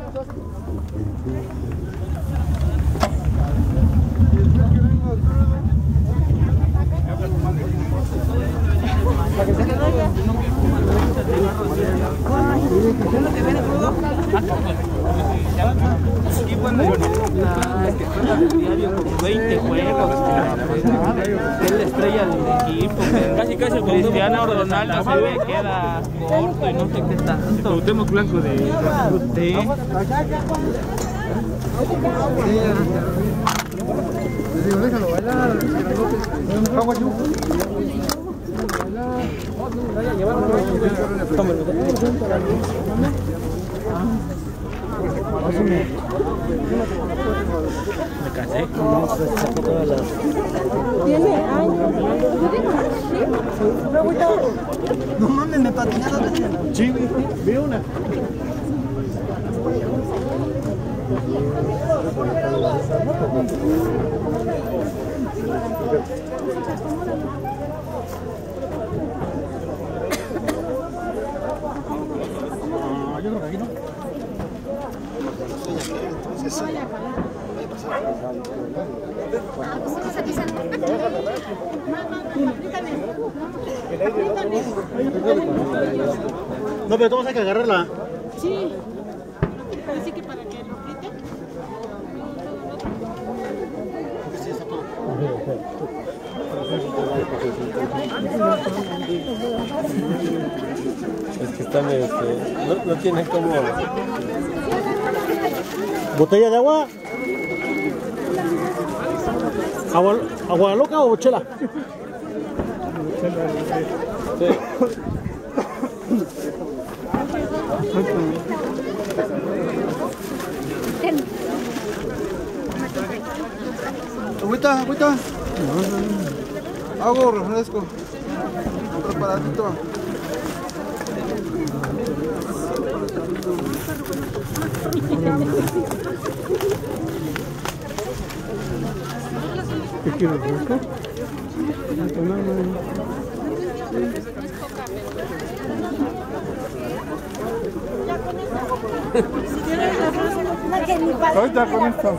Thank you. Diario con 20 juegos. Es la estrella del equipo. Casi casi Cristiano Ronaldo se ve queda corto y no sé qué tanto. Blanco de digo, déjalo bailar. Me casé. Tiene años. No mames, me patinaron. Sí, vi una. No, pero todos hay que agarrarla. Sí. Así que para que lo frite. Es que están, este, no, no tienen como... ¿Botella de agua? ¿Agua, agua loca o chela? Agüita, agüita. Hago refresco. Preparadito. ¿Qué quieres, Ahorita con esto.